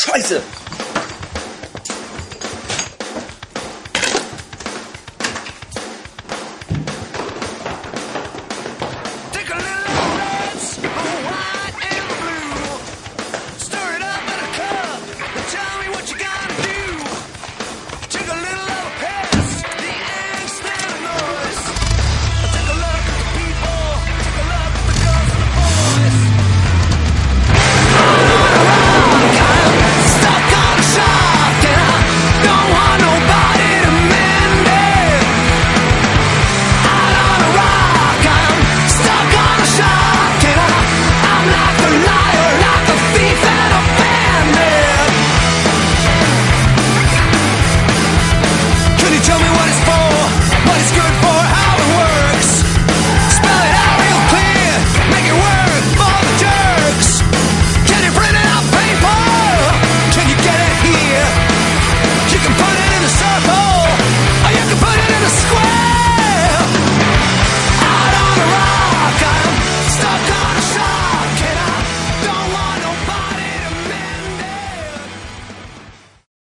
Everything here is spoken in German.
Scheiße!